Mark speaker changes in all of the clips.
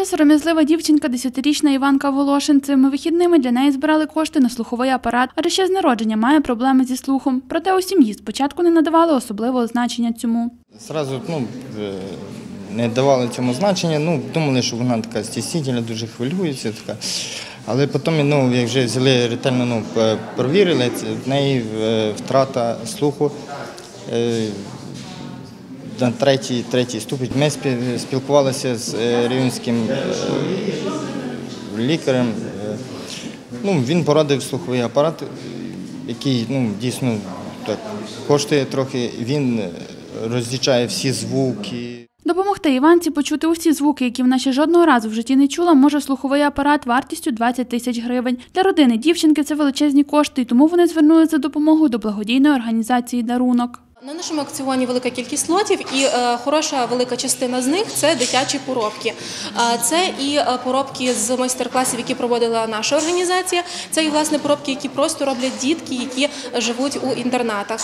Speaker 1: Ця сором'язлива дівчинка, десятирічна Іванка Волошин, цими вихідними для неї збирали кошти на слуховий апарат, адже ще з народження має проблеми зі слухом. Проте у сім'ї спочатку не надавали особливого значення цьому.
Speaker 2: Зразу ну, е, не давали цьому значення, ну, думали, що вона така стісительна, дуже хвилюється. Така. Але потім, ну, як вже взяли ретельно ну, п- провірили, в неї е, втрата слуху е, на третій, третій ступінь. Ми спі- спілкувалися з е, рівненським е, лікарем. Е, Ну, він порадив слуховий апарат, який ну, дійсно так, коштує трохи. Він розлічає всі звуки.
Speaker 1: Допомогти Іванці почути усі звуки, які вона ще жодного разу в житті не чула, може слуховий апарат вартістю 20 тисяч гривень. Для родини дівчинки це величезні кошти, тому вони звернулися за допомогою до благодійної організації Дарунок.
Speaker 3: На нашому акціоні велика кількість лотів, і е, хороша велика частина з них це дитячі поробки. Е, це і е, поробки з майстер-класів, які проводила наша організація. Це і власне поробки, які просто роблять дітки, які живуть у інтернатах.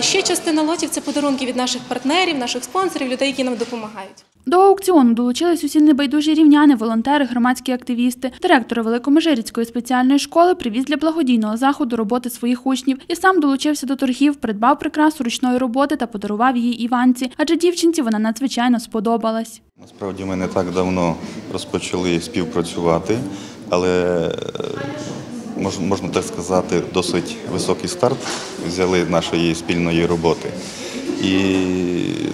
Speaker 3: Ще частина лотів це подарунки від наших партнерів, наших спонсорів, людей, які нам допомагають.
Speaker 1: До аукціону долучились усі небайдужі рівняни, волонтери, громадські активісти. Директор Великомежирицької спеціальної школи привіз для благодійного заходу роботи своїх учнів і сам долучився до торгів, придбав прикрасу ручної роботи та подарував її Іванці, адже дівчинці вона надзвичайно сподобалась.
Speaker 4: Насправді ми не так давно розпочали співпрацювати, але е, можна так сказати, досить високий старт взяли нашої спільної роботи. І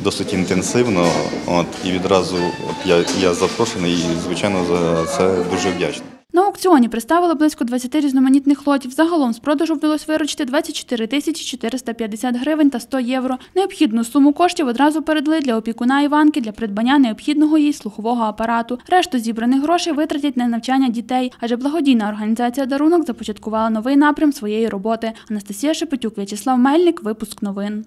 Speaker 4: досить інтенсивно. От, і відразу от я, я запрошений і, звичайно, за це дуже вдячний.
Speaker 1: На аукціоні представили близько 20 різноманітних лотів. Загалом з продажу вдалося виручити 24 тисячі 450 гривень та 100 євро. Необхідну суму коштів одразу передали для опікуна Іванки для придбання необхідного їй слухового апарату. Решту зібраних грошей витратять на навчання дітей, адже благодійна організація Дарунок започаткувала новий напрям своєї роботи. Анастасія Шепетюк, В'ячеслав Мельник, випуск новин.